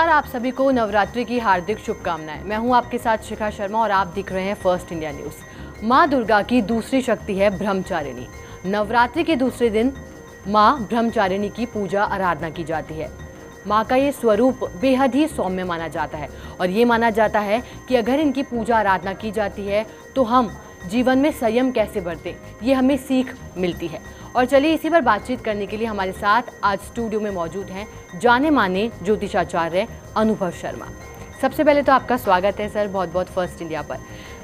नमस्कार आप सभी को नवरात्रि की हार्दिक शुभकामनाएँ। मैं हूँ आपके साथ शिखा शर्मा और आप दिख रहे हैं फ़र्स्ट इंडिया न्यूज़। माँ दुर्गा की दूसरी शक्ति है ब्रह्मचारिणी। नवरात्रि के दूसरे दिन माँ ब्रह्मचारिणी की पूजा आराधना की जाती है। माँ का ये स्वरूप बेहद ही सौम्य माना जाता है और ये माना जाता है कि अगर इनकी पूजा आराधना की जाती है तो हम जीवन में संयम कैसे बरतें, ये हमें सीख मिलती है। और चलिए इसी पर बातचीत करने के लिए हमारे साथ आज स्टूडियो में मौजूद हैं जाने माने ज्योतिषाचार्य अनुभव शर्मा। सबसे पहले तो आपका स्वागत है सर, बहुत बहुत फ़र्स्ट इंडिया पर।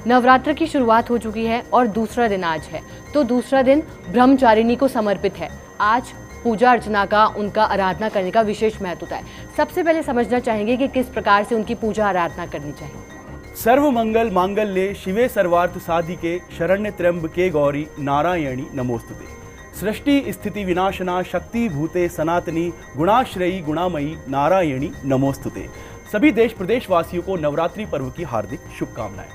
नवरात्र की शुरुआत हो चुकी है और दूसरा दिन आज है। तो दूसरा दिन ब्रह्मचारिणी को समर्पित है। आज पूजा अर्चना का, उनका आराधना करने का विशेष महत्व होता है। सबसे पहले समझना चाहेंगे कि किस प्रकार से उनकी पूजा आराधना करनी चाहिए? सर्व मंगल मांगल्ये शिवे सर्वार्थ साधिके शरण्य त्रम्ब त्र्यंबके गौरी नारायणी नमोस्तुते। सृष्टि, स्थिति, विनाशना, शक्ति, भूते, सनातनी, गुणाश्रयी, गुणामयी, नारायणी, नमोस्तुते। सभी देश प्रदेश वासियों को नवरात्रि पर्व की हार्दिक शुभकामनाएँ।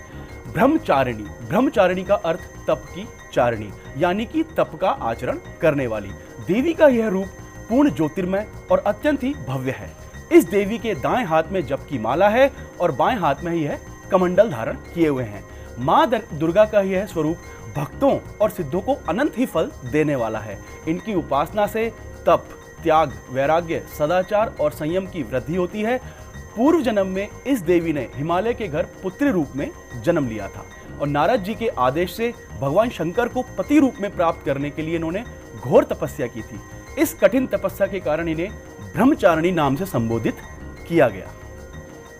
ब्रह्मचारिणी। ब्रह्मचारिणी का अर्थ तप की चारिणी, यानी कि तप का आचरण करने वाली। देवी का यह रूप पूर्ण ज्योतिर्मय और अत्यंत ही भव्य है। इस देवी के दाएँ हाथ में जप की माला है और बाएँ हाथ में ही है कमंडल धारण किए हुए हैं। माँ दुर्गा का यह स्वरूप भक्तों और सिद्धों को अनंत ही फल देने वाला है। इनकी उपासना से तप, त्याग, वैराग्य, सदाचार और संयम की वृद्धि होती है। पूर्व जन्म में इस देवी ने हिमालय के घर पुत्र रूप में जन्म लिया था और नारद जी के आदेश से भगवान शंकर को पति रूप में प्राप्त करने के लिए इन्होंने घोर तपस्या की थी। इस कठिन तपस्या के कारण इन्हें ब्रह्मचारिणी नाम से संबोधित किया गया।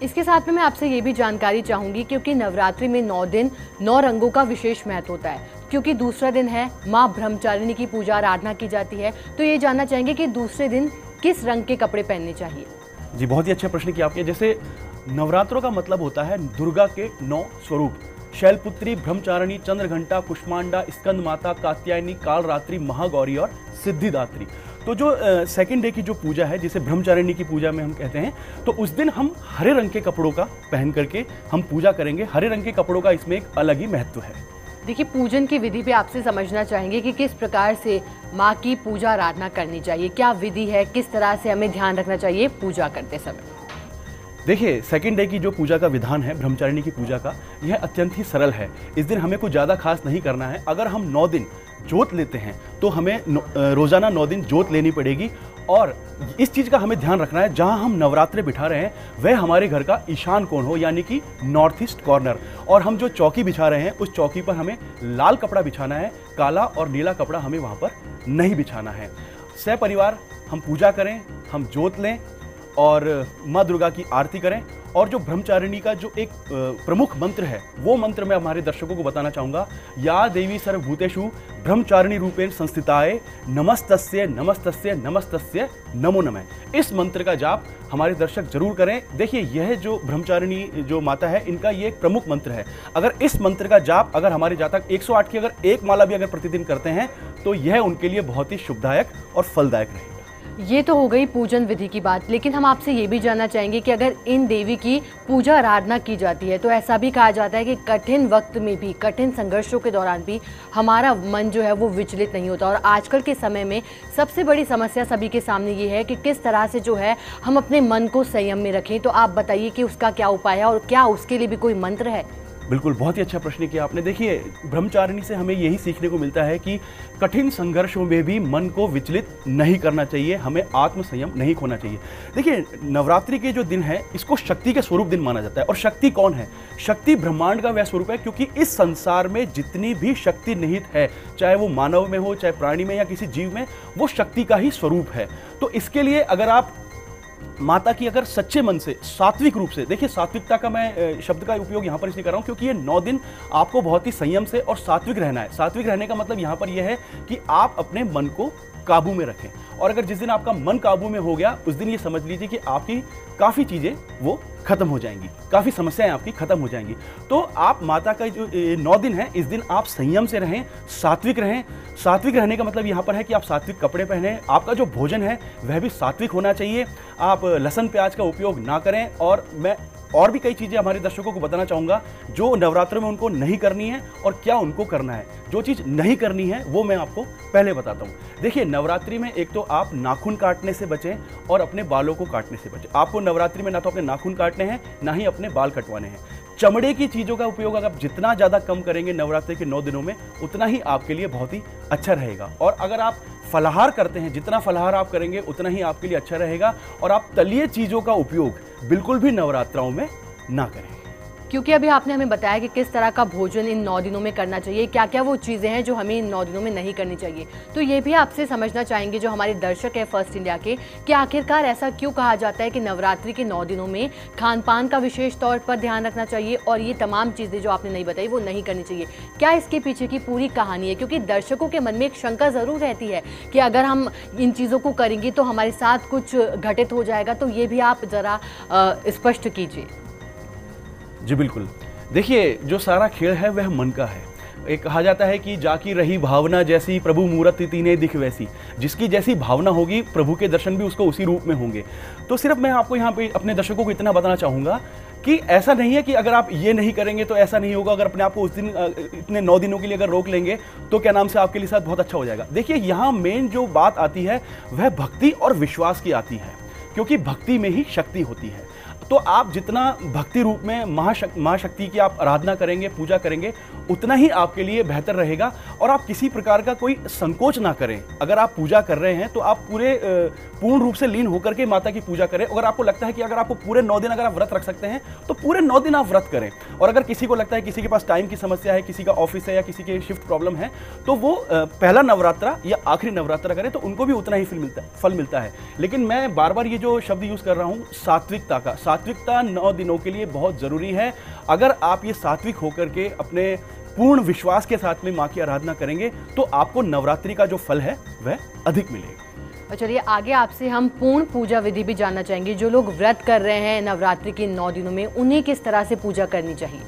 इसके साथ में मैं आपसे ये भी जानकारी चाहूँगी क्योंकि नवरात्रि में नौ दिन नौ रंगों का विशेष महत्व होता है, क्योंकि दूसरा दिन है माँ ब्रह्मचारिणी की पूजा, आराधना की जाती है। तो ये जानना चाहेंगे कि दूसरे दिन किस रंग के कपड़े पहनने चाहिए? जी, बहुत ही अच्छा प्रश्न किया आपने। जैसे नवरात्रों का मतलब होता है दुर्गा के नौ स्वरूप। शैलपुत्री, ब्रह्मचारिणी, चंद्रघंटा कुष्मांडा स्कंद माता कात्यायनी, कालरात्रि, महागौरी और सिद्धिदात्री। तो जो सेकेंड डे की जो पूजा है, जिसे ब्रह्मचारिणी की पूजा में हम कहते हैं तो उस दिन हम हरे रंग के कपड़ों का पहन करके हम पूजा करेंगे। हरे रंग के कपड़ों का इसमें एक अलग ही महत्व है। देखिए, पूजन की विधि पे आपसे समझना चाहेंगे कि किस प्रकार से माँ की पूजा आराधना करनी चाहिए, क्या विधि है, किस तरह से हमें ध्यान रखना चाहिए पूजा करते समय। देखिए सेकेंड डे की जो पूजा का विधान है, ब्रह्मचारिणी की पूजा का, यह अत्यंत ही सरल है। इस दिन हमें कुछ ज़्यादा खास नहीं करना है। अगर हम नौ दिन जोत लेते हैं तो हमें रोज़ाना नौ दिन जोत लेनी पड़ेगी। और इस चीज़ का हमें ध्यान रखना है, जहाँ हम नवरात्रे बिठा रहे हैं, वह हमारे घर का ईशान कोण हो, यानी कि नॉर्थ ईस्ट कॉर्नर और हम जो चौकी बिछा रहे हैं, उस चौकी पर हमें लाल कपड़ा बिछाना है, काला और नीला कपड़ा हमें वहाँ पर नहीं बिछाना है। सपरिवार, हम पूजा करें, हम जोत लें और माँ दुर्गा की आरती करें। और जो ब्रह्मचारिणी का जो एक प्रमुख मंत्र है, वो मंत्र मैं हमारे दर्शकों को बताना चाहूँगा। या देवी सर्वभूतेषु ब्रह्मचारिणी रूपेण संस्थिताए नमस्तस्य नमस्तस्य नमस्तस्य, नमो नमः। इस मंत्र का जाप हमारे दर्शक ज़रूर करें। देखिए, यह जो ब्रह्मचारिणी, जो माता है, इनका ये एक प्रमुख मंत्र है। अगर इस मंत्र का जाप अगर हमारे जातक 108 की अगर एक माला भी अगर प्रतिदिन करते हैं तो यह उनके लिए बहुत ही शुभदायक और फलदायक रहेगा ये तो हो गई पूजन विधि की बात, लेकिन हम आपसे ये भी जानना चाहेंगे कि अगर इन देवी की पूजा आराधना की जाती है तो ऐसा भी कहा जाता है कि कठिन वक्त में भी, कठिन संघर्षों के दौरान भी हमारा मन जो है वो विचलित नहीं होता। और आजकल के समय में सबसे बड़ी समस्या सभी के सामने ये है कि किस तरह से जो है हम अपने मन को संयम में रखें। तो आप बताइए कि उसका क्या उपाय है और क्या उसके लिए भी कोई मंत्र है? बिल्कुल, बहुत ही अच्छा प्रश्न किया आपने। देखिए, ब्रह्मचारिणी से हमें यही सीखने को मिलता है कि कठिन संघर्षों में भी मन को विचलित नहीं करना चाहिए, हमें आत्मसंयम नहीं खोना चाहिए। देखिए, नवरात्रि के जो दिन है, इसको शक्ति के स्वरूप दिन माना जाता है। और शक्ति कौन है? शक्ति ब्रह्मांड का वह स्वरूप है, क्योंकि इस संसार में जितनी भी शक्ति निहित है, चाहे वो मानव में हो, चाहे प्राणी में या किसी जीव में, वो शक्ति का ही स्वरूप है। तो इसके लिए अगर आप माता की अगर सच्चे मन से, सात्विक रूप से, देखिए सात्विकता का मैं शब्द का उपयोग यहाँ पर इसलिए कर रहा हूँ क्योंकि ये नौ दिन आपको बहुत ही संयम से और सात्विक रहना है। सात्विक रहने का मतलब यहाँ पर यह है कि आप अपने मन को काबू में रखें। और अगर जिस दिन आपका मन काबू में हो गया, उस दिन ये समझ लीजिए कि आपकी काफ़ी चीज़ें वो खत्म हो जाएँगी। काफ़ी समस्याएँ आपकी खत्म हो जाएँगी। तो आप माता का जो नौ दिन है, इस दिन आप संयम से रहें, सात्विक रहें। सात्विक रहने का मतलब यहाँ पर है कि आप सात्विक कपड़े पहने, आपका जो भोजन है, वह भी सात्विक होना चाहिए। आप लहसन प्याज का उपयोग ना करें और मैं और भी कई चीज़ें हमारे दर्शकों को बताना चाहूँगा, जो नवरात्र में उनको नहीं करनी है और क्या उनको करना है। जो चीज़ नहीं करनी है, वो मैं आपको पहले बताता हूँ। देखिए, नवरात्रि में एक तो आप नाखून काटने से बचें और अपने बालों को काटने से बचें। आपको नवरात्रि में ना तो अपने नाखून काटने हैं, ना ही अपने बाल कटवाने हैं। चमड़े की चीज़ों का उपयोग अगर आप जितना ज़्यादा कम करेंगे नवरात्रि के नौ दिनों में, उतना ही आपके लिए बहुत ही अच्छा रहेगा। और अगर आप फलाहार करते हैं, जितना फलाहार आप करेंगे, उतना ही आपके लिए अच्छा रहेगा। और आप तलीय चीज़ों का उपयोग बिल्कुल भी नवरात्राओं में ना करें। क्योंकि अभी आपने हमें बताया कि किस तरह का भोजन इन नौ दिनों में करना चाहिए क्या क्या वो चीज़ें हैं जो हमें इन नौ दिनों में नहीं करनी चाहिए। तो ये भी आपसे समझना चाहेंगे जो हमारे दर्शक है फ़र्स्ट इंडिया के, कि आखिरकार ऐसा क्यों कहा जाता है कि नवरात्रि के नौ दिनों में खान पान का विशेष तौर पर ध्यान रखना चाहिए और ये तमाम चीज़ें जो आपने नहीं बताई वो नहीं करनी चाहिए। क्या इसके पीछे की पूरी कहानी है? क्योंकि दर्शकों के मन में एक शंका ज़रूर रहती है कि अगर हम इन चीज़ों को करेंगे तो हमारे साथ कुछ घटित हो जाएगा तो ये भी आप ज़रा स्पष्ट कीजिए। जी बिल्कुल। देखिए, जो सारा खेल है, वह मन का है। एक कहा जाता है कि जाकी रही भावना जैसी प्रभु मूर्ति तीने दिख वैसी। जिसकी जैसी भावना होगी, प्रभु के दर्शन भी उसको उसी रूप में होंगे। तो सिर्फ़ मैं आपको यहाँ पे अपने दर्शकों को इतना बताना चाहूँगा कि ऐसा नहीं है कि अगर आप ये नहीं करेंगे तो ऐसा नहीं होगा। अगर अपने आप को उस दिन इतने नौ दिनों के लिए अगर रोक लेंगे तो क्या नाम से आपके लिए साथ बहुत अच्छा हो जाएगा। देखिए, यहाँ मेन जो बात आती है, वह भक्ति और विश्वास की आती है। क्योंकि भक्ति में ही शक्ति होती है। तो आप जितना भक्ति रूप में महाशक्ति महाशक्ति की आप आराधना करेंगे, पूजा करेंगे, उतना ही आपके लिए बेहतर रहेगा और आप किसी प्रकार का कोई संकोच ना करें। अगर आप पूजा कर रहे हैं तो आप पूरे पूर्ण रूप से लीन होकर के माता की पूजा करें। अगर आपको लगता है कि अगर आपको पूरे नौ दिन अगर आप व्रत रख सकते हैं तो पूरे नौ दिन आप व्रत करें। और अगर किसी को लगता है किसी के पास टाइम की समस्या है, किसी का ऑफ़िस है या किसी के शिफ्ट प्रॉब्लम है तो वो पहला नवरात्रा या आखिरी नवरात्रा करें तो उनको भी उतना ही फल मिलता है। लेकिन मैं बार बार ये जो शब्द यूज़ कर रहा हूँ, सात्विकता का सात्विकता नौ दिनों के लिए बहुत ज़रूरी है। अगर आप ये सात्विक होकर के अपने पूर्ण विश्वास के साथ में माँ की आराधना करेंगे तो आपको नवरात्रि का जो फल है वह अधिक मिलेगा। और चलिए आगे आपसे हम पूर्ण पूजा विधि भी जानना चाहेंगे। जो लोग व्रत कर रहे हैं नवरात्रि के नौ दिनों में उन्हें किस तरह से पूजा करनी चाहिए?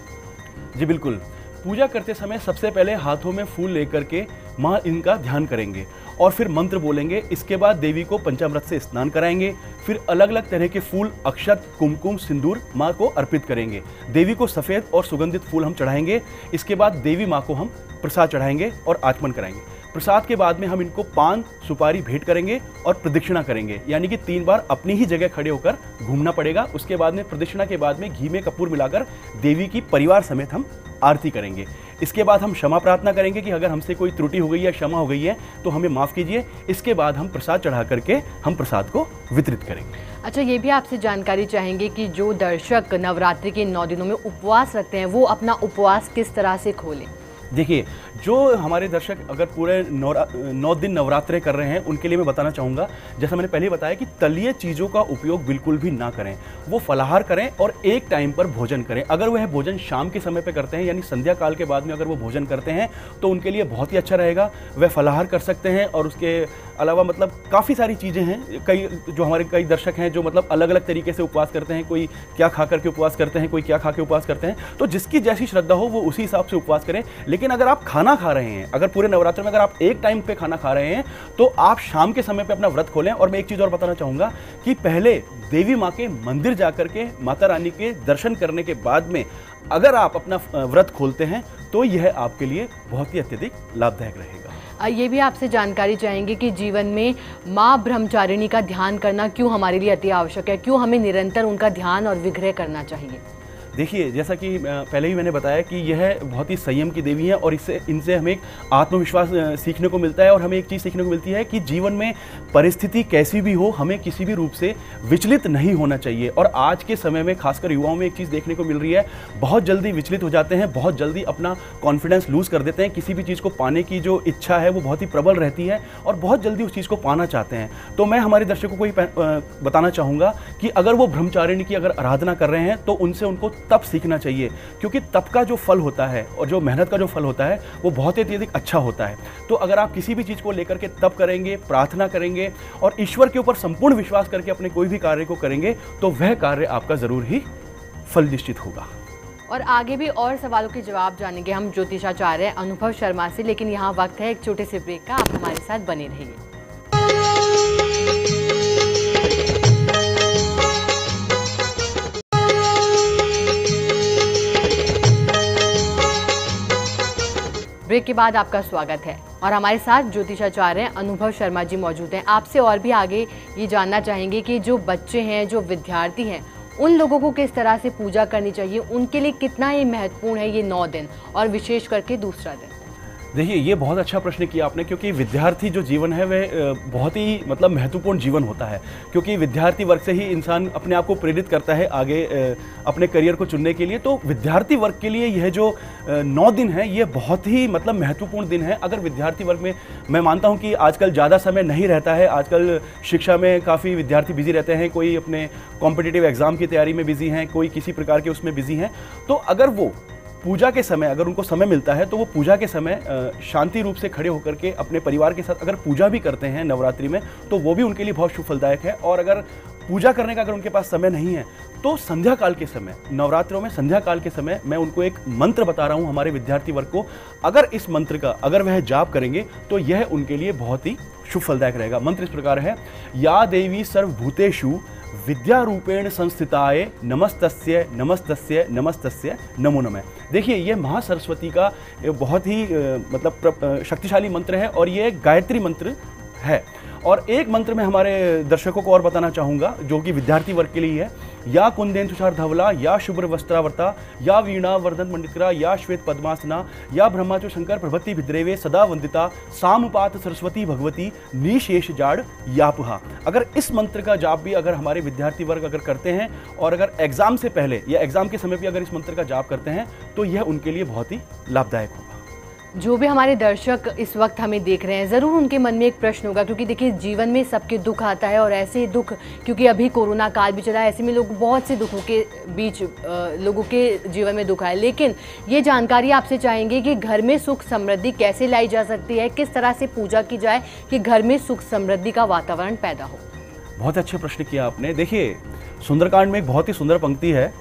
जी बिल्कुल। पूजा करते समय सबसे पहले हाथों में फूल लेकर के माँ इनका ध्यान करेंगे और फिर मंत्र बोलेंगे। इसके बाद देवी को पंचामृत से स्नान कराएँगे। फिर अलग अलग तरह के फूल, अक्षत, कुमकुम, सिंदूर माँ को अर्पित करेंगे। देवी को सफ़ेद और सुगंधित फूल हम चढ़ाएँगे। इसके बाद देवी माँ को हम प्रसाद चढ़ाएँगे और आचमन कराएँगे। प्रसाद के बाद में हम इनको पान, सुपारी भेंट करेंगे और प्रदक्षिणा करेंगे। यानी कि तीन बार अपनी ही जगह खड़े होकर घूमना पड़ेगा। उसके बाद में, प्रदक्षिणा के बाद में घी में कपूर मिलाकर देवी की परिवार समेत हम आरती करेंगे। इसके बाद हम क्षमा प्रार्थना करेंगे कि अगर हमसे कोई त्रुटि हो गई है क्षमा हो गई है तो हमें माफ़ कीजिए। इसके बाद हम प्रसाद चढ़ा करके हम प्रसाद को वितरित करेंगे। अच्छा ये भी आपसे जानकारी चाहेंगे कि जो दर्शक नवरात्रि के नौ दिनों में उपवास रखते हैं, वो अपना उपवास किस तरह से खोलें? देखिए, जो हमारे दर्शक अगर पूरे नौ दिन नवरात्रे कर रहे हैं, उनके लिए मैं बताना चाहूँगा, जैसा मैंने पहले बताया कि तलीय चीज़ों का उपयोग बिल्कुल भी ना करें। वो फलाहार करें और एक टाइम पर भोजन करें। अगर वह भोजन शाम के समय पर करते हैं, यानी संध्या काल के बाद में अगर वो भोजन करते हैं तो उनके लिए बहुत ही अच्छा रहेगा। वह फलाहार कर सकते हैं और उसके अलावा मतलब काफ़ी सारी चीज़ें हैं। कई, जो हमारे कई दर्शक हैं, जो मतलब अलग अलग तरीके से उपवास करते हैं, कोई क्या खा करके उपवास करते हैं, कोई क्या खा के उपवास करते हैं तो जिसकी जैसी श्रद्धा हो, वो उसी हिसाब से उपवास करें। लेकिन अगर आप खाना खा रहे हैं, अगर पूरे नवरात्र में अगर आप एक टाइम पे खाना खा रहे हैं तो आप शाम के समय पे अपना व्रत खोलें। और मैं एक चीज़ और बताना चाहूँगा कि पहले देवी माँ के मंदिर जा के, माता रानी के दर्शन करने के बाद में अगर आप अपना व्रत खोलते हैं तो यह आपके लिए बहुत ही अत्यधिक लाभदायक रहेगा। ये भी आपसे जानकारी चाहेंगे कि जीवन में माँ ब्रह्मचारिणी का ध्यान करना क्यों हमारे लिए अति आवश्यक है? क्यों हमें निरंतर उनका ध्यान और विग्रह करना चाहिए? देखिए, जैसा कि पहले ही मैंने बताया कि यह बहुत ही संयम की देवी है और इससे इनसे हमें एक आत्मविश्वास सीखने को मिलता है और हमें एक चीज़ सीखने को मिलती है कि जीवन में परिस्थिति कैसी भी हो, हमें किसी भी रूप से विचलित नहीं होना चाहिए। और आज के समय में खासकर युवाओं में एक चीज़ देखने को मिल रही है, बहुत जल्दी विचलित हो जाते हैं, बहुत जल्दी अपना कॉन्फिडेंस लूज़ कर देते हैं। किसी भी चीज़ को पाने की जो इच्छा है, वो बहुत ही प्रबल रहती है और बहुत जल्दी उस चीज़ को पाना चाहते हैं। तो मैं हमारे दर्शकों को ही बताना चाहूँगा कि अगर वो ब्रह्मचारिणी की अगर आराधना कर रहे हैं तो उनसे उनको तप सीखना चाहिए, क्योंकि तब का जो फल होता है और जो मेहनत का जो फल होता है, वो बहुत अत्यधिक अच्छा होता है। तो अगर आप किसी भी चीज़ को लेकर के तब करेंगे, प्रार्थना करेंगे और ईश्वर के ऊपर संपूर्ण विश्वास करके अपने कोई भी कार्य को करेंगे तो वह कार्य आपका ज़रूर ही फल निश्चित होगा। और आगे भी और सवालों के जवाब जानेंगे हम ज्योतिषाचार्य अनुभव शर्मा से, लेकिन यहाँ वक्त है एक छोटे से ब्रेक का, आप हमारे साथ बने रहिए। ब्रेक के बाद आपका स्वागत है। और हमारे साथ ज्योतिषाचार्य अनुभव शर्मा जी मौजूद हैं। आपसे और भी आगे ये जानना चाहेंगे कि जो बच्चे हैं, जो विद्यार्थी हैं, उन लोगों को किस तरह से पूजा करनी चाहिए? उनके लिए कितना ये महत्वपूर्ण है ये नौ दिन? और विशेष करके दूसरा दिन। देखिए, ये बहुत अच्छा प्रश्न किया आपने, क्योंकि विद्यार्थी जो जीवन है, वह बहुत ही मतलब महत्वपूर्ण जीवन होता है। क्योंकि विद्यार्थी वर्ग से ही इंसान अपने आप को प्रेरित करता है आगे अपने करियर को चुनने के लिए। तो विद्यार्थी वर्ग के लिए यह जो नौ दिन है, ये बहुत ही मतलब महत्वपूर्ण दिन है। अगर विद्यार्थी वर्ग में, मैं मानता हूँ कि आजकल ज़्यादा समय नहीं रहता है। आजकल शिक्षा में काफ़ी विद्यार्थी बिज़ी रहते हैं, कोई अपने कॉम्पिटिटिव एग्ज़ाम की तैयारी में बिज़ी हैं, कोई किसी प्रकार के उसमें बिज़ी हैं। तो अगर वो पूजा के समय, अगर उनको समय मिलता है तो वो पूजा के समय शांति रूप से खड़े होकर के अपने परिवार के साथ अगर पूजा भी करते हैं नवरात्रि में तो वो भी उनके लिए बहुत शुभ फलदायक है। और अगर पूजा करने का अगर उनके पास समय नहीं है तो संध्या काल के समय, नवरात्रों में संध्या काल के समय मैं उनको एक मंत्र बता रहा हूँ हमारे विद्यार्थी वर्ग को। अगर इस मंत्र का, अगर वह जाप करेंगे तो यह उनके लिए बहुत ही शुभ फलदायक रहेगा। मंत्र इस प्रकार है, या देवी सर्वभूतेषु विद्या रूपेण संस्थिताय नमस्तस्य नमस्तस्य नमस्तस्य, नमो नमः। देखिए, ये महासरस्वती का बहुत ही मतलब शक्तिशाली मंत्र है और ये गायत्री मंत्र है। और एक मंत्र में हमारे दर्शकों को और बताना चाहूँगा, जो कि विद्यार्थी वर्ग के लिए है। या कुंदेन तुषार धवला, या शुभ्र वस्त्रावर्ता या वीणा वर्धन मंडितरा, या श्वेत पद्मासना, या ब्रह्माचो शंकर प्रभति भिद्रेवे, सदा वंदिता, सामपात सरस्वती भगवती, निशेष जाड़ यापहा अगर इस मंत्र का जाप भी अगर हमारे विद्यार्थी वर्ग अगर करते हैं, और अगर एग्ज़ाम से पहले या एग्ज़ाम के समय भी अगर इस मंत्र का जाप करते हैं तो यह उनके लिए बहुत ही लाभदायक होगा। जो भी हमारे दर्शक इस वक्त हमें देख रहे हैं, ज़रूर उनके मन में एक प्रश्न होगा, क्योंकि देखिए, जीवन में सबके दुख आता है और ऐसे ही दुख, क्योंकि अभी कोरोना काल भी चला है, ऐसे में लोग बहुत से दुखों के बीच लोगों के जीवन में दुख आए। लेकिन ये जानकारी आपसे चाहेंगे कि घर में सुख समृद्धि कैसे लाई जा सकती है, किस तरह से पूजा की जाए कि घर में सुख समृद्धि का वातावरण पैदा हो। बहुत अच्छे प्रश्न किया आपने। देखिए, सुंदरकांड में एक बहुत ही सुंदर पंक्ति है,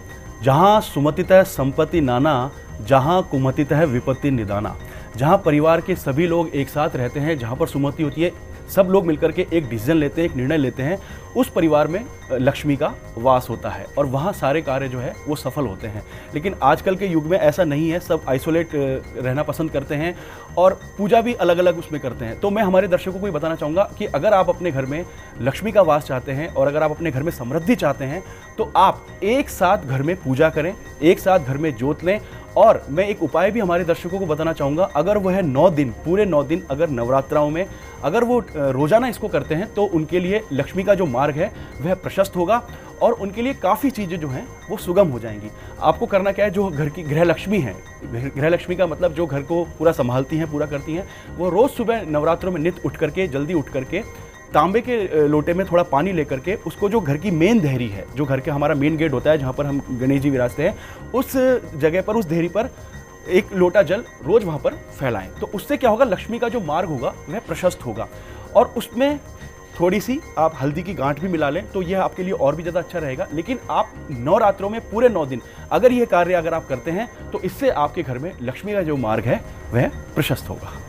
जहाँ सुमतितः संपत्ति नाना, जहाँ कुमतितः विपत्ति निदाना। जहाँ परिवार के सभी लोग एक साथ रहते हैं, जहाँ पर सुमति होती है। सब लोग मिलकर के एक डिसीज़न लेते हैं, एक निर्णय लेते हैं। उस परिवार में लक्ष्मी का वास होता है और वहाँ सारे कार्य जो है, वो सफल होते हैं। लेकिन आजकल के युग में ऐसा नहीं है, सब आइसोलेट रहना पसंद करते हैं और पूजा भी अलग अलग उसमें करते हैं। तो मैं हमारे दर्शकों को ये बताना चाहूँगा कि अगर आप अपने घर में लक्ष्मी का वास चाहते हैं और अगर आप अपने घर में समृद्धि चाहते हैं तो आप एक साथ घर में पूजा करें, एक साथ घर में जोत लें और मैं एक उपाय भी हमारे दर्शकों को बताना चाहूँगा, अगर वह नौ दिन, पूरे नौ दिन अगर नवरात्राओं में, अगर वो रोज़ाना इसको करते हैं तो उनके लिए लक्ष्मी का जो मार्ग है, वह प्रशस्त होगा और उनके लिए काफ़ी चीज़ें जो हैं, वो सुगम हो जाएँगी। आपको करना क्या है, जो घर की, गृह लक्ष्मी है गृह लक्ष्मी का मतलब जो घर को पूरा संभालती हैं, पूरा करती हैं, वो रोज़ सुबह नवरात्रों में नित उठ करके, जल्दी उठ करके तांबे के लोटे में थोड़ा पानी लेकर के उसको जो घर की मेन देहरी है, जो घर के हमारा मेन गेट होता है जहाँ पर हम गणेश जी विराजते हैं, उस जगह पर, उस देहरी पर एक लोटा जल रोज वहाँ पर फैलाएँ। तो उससे क्या होगा, लक्ष्मी का जो मार्ग होगा, वह प्रशस्त होगा। और उसमें थोड़ी सी आप हल्दी की गांठ भी मिला लें तो यह आपके लिए और भी ज़्यादा अच्छा रहेगा। लेकिन आप नौ रात्रों में पूरे नौ दिन, अगर यह कार्य अगर आप करते हैं तो इससे आपके घर में लक्ष्मी का जो मार्ग है, वह प्रशस्त होगा।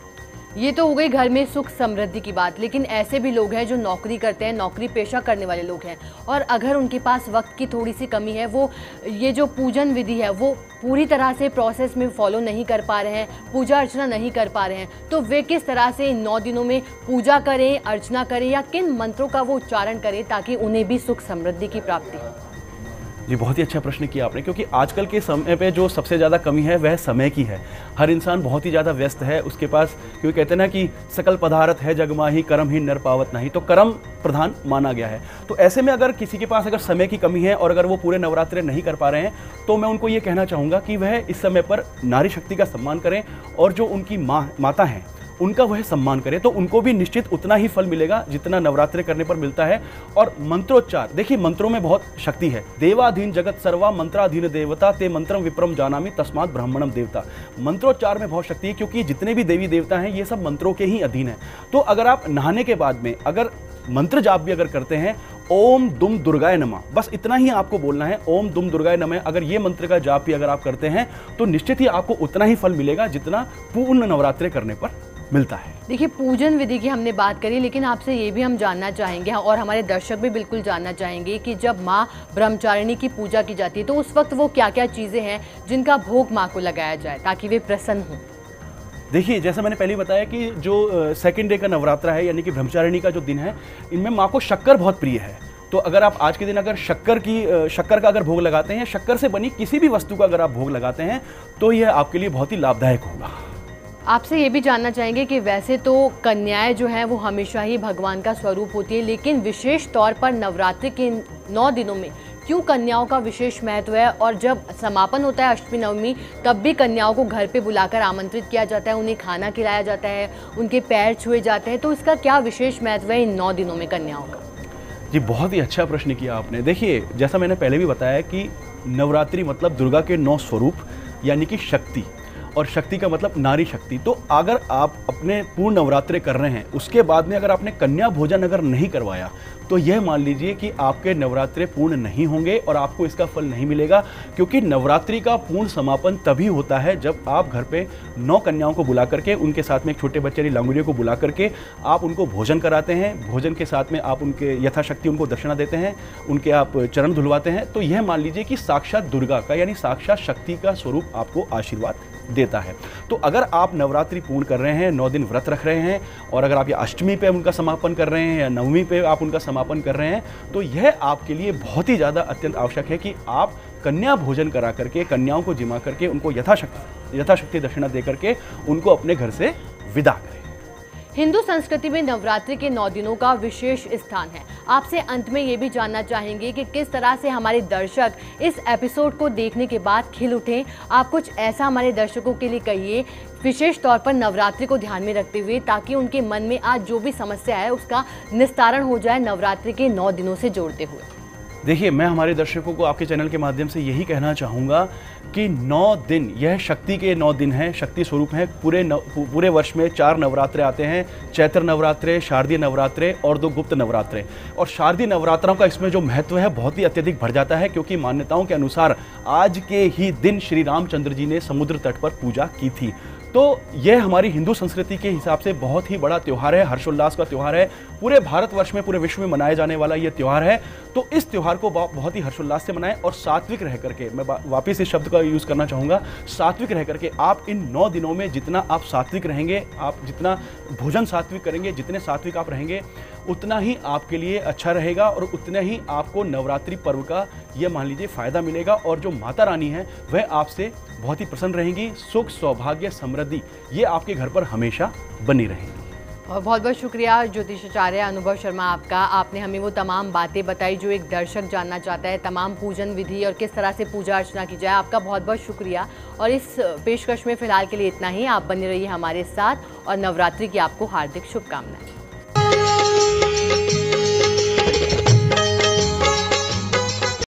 ये तो हो गई घर में सुख समृद्धि की बात। लेकिन ऐसे भी लोग हैं जो नौकरी करते हैं, नौकरी पेशा करने वाले लोग हैं। और अगर उनके पास वक्त की थोड़ी सी कमी है, वो, ये जो पूजन विधि है, वो पूरी तरह से प्रोसेस में फॉलो नहीं कर पा रहे हैं, पूजा अर्चना नहीं कर पा रहे हैं तो वे किस तरह से इन नौ दिनों में पूजा करें, अर्चना करें या किन मंत्रों का वो उच्चारण करें ताकि उन्हें भी सुख समृद्धि की प्राप्ति हो? जी, बहुत ही अच्छा प्रश्न किया आपने, क्योंकि आजकल के समय पे जो सबसे ज़्यादा कमी है, वह समय की है। हर इंसान बहुत ही ज़्यादा व्यस्त है, उसके पास क्योंकि कहते हैं ना कि सकल पदार्थ है जगमा ही कर्म ही, नर पावत नहीं तो कर्म प्रधान माना गया है। तो ऐसे में अगर किसी के पास अगर समय की कमी है और अगर वो पूरे नवरात्र नहीं कर पा रहे हैं तो मैं उनको ये कहना चाहूँगा कि वह इस समय पर नारी शक्ति का सम्मान करें और जो उनकी माँ, माता हैं उनका वह सम्मान करें तो उनको भी निश्चित उतना ही फल मिलेगा जितना नवरात्र करने पर मिलता है। और मंत्रोच्चार, देखिए मंत्रों में बहुत शक्ति है। देवाधीन जगत सर्वा मंत्राधीन देवता ते मंत्रम विप्रम जानामी तस्मात ब्राह्मणम देवता। मंत्रोच्चार में बहुत शक्ति है, क्योंकि जितने भी देवी देवता हैं, ये सब मंत्रों के ही अधीन है। तो अगर आप नहाने के बाद में, अगर मंत्र जाप भी अगर करते हैं, ओम दुम दुर्गाय नमा, बस इतना ही आपको बोलना है, ओम दुम दुर्गाय नमः, अगर ये मंत्र का जाप भी अगर आप करते हैं तो निश्चित ही आपको उतना ही फल मिलेगा जितना पूर्ण नवरात्रे करने पर मिलता है। देखिए पूजन विधि की हमने बात करी लेकिन आपसे ये भी हम जानना चाहेंगे और हमारे दर्शक भी बिल्कुल जानना चाहेंगे कि जब माँ ब्रह्मचारिणी की पूजा की जाती है तो उस वक्त वो क्या क्या चीज़ें हैं जिनका भोग माँ को लगाया जाए ताकि वे प्रसन्न हों? देखिए जैसा मैंने पहले बताया कि जो सेकंड डे का नवरात्रा है यानी कि ब्रह्मचारिणी का जो दिन है इनमें माँ को शक्कर बहुत प्रिय है। तो अगर आप आज के दिन अगर शक्कर की शक्कर का अगर भोग लगाते हैं शक्कर से बनी किसी भी वस्तु का अगर आप भोग लगाते हैं तो यह आपके लिए बहुत ही लाभदायक होगा। आपसे ये भी जानना चाहेंगे कि वैसे तो कन्याएँ जो हैं, वो हमेशा ही भगवान का स्वरूप होती है, लेकिन विशेष तौर पर नवरात्रि के नौ दिनों में क्यों कन्याओं का विशेष महत्व है? और जब समापन होता है अष्टमी, नवमी, तब भी कन्याओं को घर पे बुलाकर आमंत्रित किया जाता है, उन्हें खाना खिलाया जाता है, उनके पैर छुए जाते हैं। तो इसका क्या विशेष महत्व है इन नौ दिनों में कन्याओं का? जी, बहुत ही अच्छा प्रश्न किया आपने। देखिए, जैसा मैंने पहले भी बताया कि नवरात्रि मतलब दुर्गा के नौ स्वरूप, यानी कि शक्ति। और शक्ति का मतलब नारी शक्ति। तो अगर आप अपने पूर्ण नवरात्रे कर रहे हैं, उसके बाद में अगर आपने कन्या भोजन अगर नहीं करवाया तो यह मान लीजिए कि आपके नवरात्रे पूर्ण नहीं होंगे और आपको इसका फल नहीं मिलेगा, क्योंकि नवरात्रि का पूर्ण समापन तभी होता है जब आप घर पे नौ कन्याओं को बुला करके, उनके साथ में एक छोटे बच्चे लांगुरियों को बुला करके आप उनको भोजन कराते हैं। भोजन के साथ में आप उनके यथाशक्ति उनको दक्षिणा देते हैं, उनके आप चरण धुलवाते हैं। तो यह मान लीजिए कि साक्षात दुर्गा का यानी साक्षात शक्ति का स्वरूप आपको आशीर्वाद देता है। तो अगर आप नवरात्रि पूर्ण कर रहे हैं, नौ दिन व्रत रख रहे हैं, और अगर आप ये अष्टमी पे उनका समापन कर रहे हैं या नवमी पे आप उनका समापन कर रहे हैं। तो यह आपके लिए बहुत ही ज़्यादा अत्यंत आवश्यक है कि आप कन्या भोजन करा करके, कन्याओं को जिमा करके उनको यथाशक्ति यथाशक्ति दक्षिणा दे करके उनको अपने घर से विदा करें। हिंदू संस्कृति में नवरात्रि के नौ दिनों का विशेष स्थान है। आपसे अंत में ये भी जानना चाहेंगे कि किस तरह से हमारे दर्शक इस एपिसोड को देखने के बाद खिल उठें। आप कुछ ऐसा हमारे दर्शकों के लिए कहिए, विशेष तौर पर नवरात्रि को ध्यान में रखते हुए, ताकि उनके मन में आज जो भी समस्या है, उसका निस्तारण हो जाए नवरात्रि के नौ दिनों से जोड़ते हुए। देखिए मैं हमारे दर्शकों को आपके चैनल के माध्यम से यही कहना चाहूँगा कि नौ दिन यह शक्ति के नौ दिन हैं शक्ति स्वरूप हैं। पूरे नव, पूरे वर्ष में चार नवरात्रे आते हैं चैत्र नवरात्रे शारदीय नवरात्रे और दो गुप्त नवरात्रे। और शारदीय नवरात्रों का इसमें जो महत्व है बहुत ही अत्यधिक बढ़ जाता है क्योंकि मान्यताओं के अनुसार आज के ही दिन श्री रामचंद्र जी ने समुद्र तट पर पूजा की थी। तो यह हमारी हिंदू संस्कृति के हिसाब से बहुत ही बड़ा त्यौहार है, हर्षोल्लास का त्यौहार है। पूरे भारतवर्ष में, पूरे विश्व में मनाया जाने वाला यह त्यौहार है। तो इस त्यौहार को बहुत ही हर्षोल्लास से मनाएँ और सात्विक रह करके, मैं वापस इस शब्द का यूज़ करना चाहूँगा। सात्विक रह करके आप इन नौ दिनों में जितना आप सात्विक रहेंगे, आप जितना भोजन सात्विक करेंगे, जितने सात्विक आप रहेंगे उतना ही आपके लिए अच्छा रहेगा और उतने ही आपको नवरात्रि पर्व का यह मान लीजिए, फ़ायदा मिलेगा। और जो माता रानी है, वह आपसे बहुत ही प्रसन्न रहेंगी। सुख, सौभाग्य, समृद्धि, ये आपके घर पर हमेशा बनी रहेंगी। और बहुत बहुत शुक्रिया, ज्योतिषाचार्य अनुभव शर्मा आपका। आपने हमें वो तमाम बातें बताई जो एक दर्शक जानना चाहता है, तमाम पूजन विधि और किस तरह से पूजा अर्चना की जाए, आपका बहुत बहुत शुक्रिया। और इस पेशकश में फ़िलहाल के लिए इतना ही। आप बने रहिए हमारे साथ और नवरात्रि की आपको हार्दिक शुभकामनाएँ।